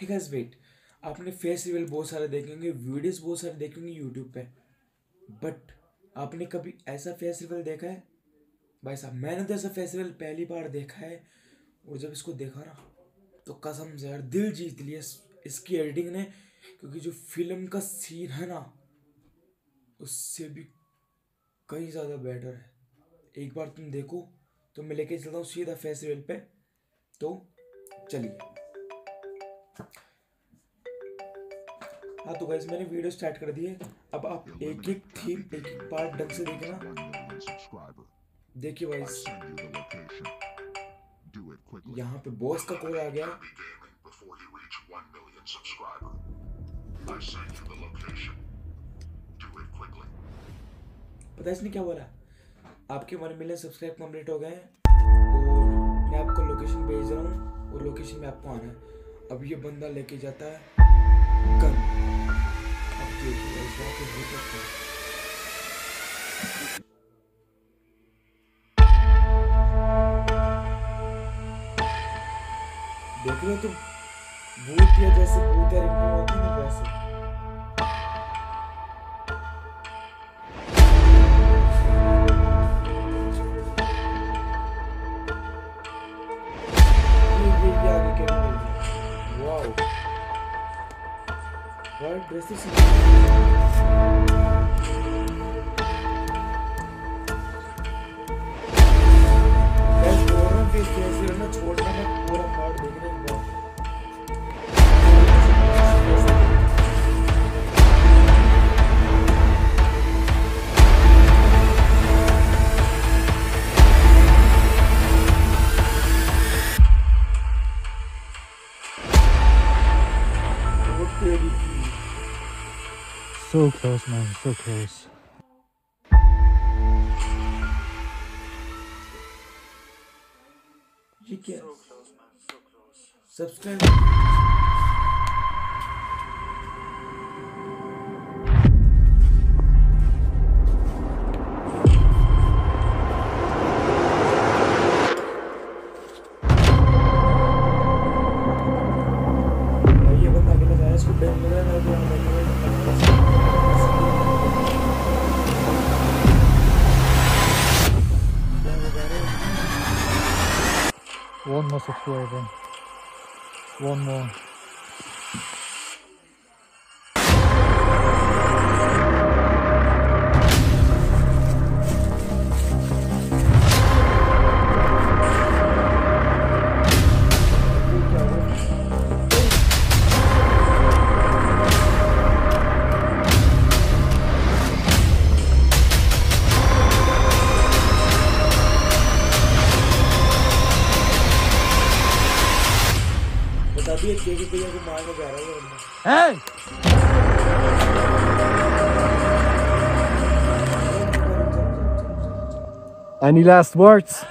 हे guys wait आपने face reveal बहुत सारे देखे होंगे, वीडियोस बहुत सारे देखे होंगे यूट्यूब पे। बट आपने कभी ऐसा फेस रिवील देखा है? भाई साहब, मैंने तो ऐसा फेस रिवील पहली बार देखा है, और जब इसको देखा ना तो कसम से यार, दिल जीत लिया इस- इसकी एडिटिंग ने। क्योंकि जो फ़िल्म का सीन है ना, उससे भी कहीं ज़्यादा बेटर है। एक बार तुम देखो तो मैं लेके चलता हूँ सीधा फेस्टिवल पे। तो चलिए। हाँ तो गैस मैंने वीडियो स्टार्ट कर दिए अब आप एक एक थी एक एक पार्ट ढंग से देखना। देखिए वाइस यहाँ पे बॉस का कॉल आ गया। पता इसने क्या बोला? आपके वन मिलियन सब्सक्राइब कंप्लीट हो गए और मैं आपको लोकेशन भेज रहा हूँ और लोकेशन में आपको आना है। अब ये बंदा लेके जाता है गन अब देखिए है। देख रहे हो तुम? भूत या जैसे भूत या रिपोर्ट होती नहीं वैसे हूँ छोड़ना पूरा देखने के बार so close, man. So close. So close, man. So close. Subscribe. One more subscriber. One more. बता दिए भैया को मारने जा रहा है ये! Any last words?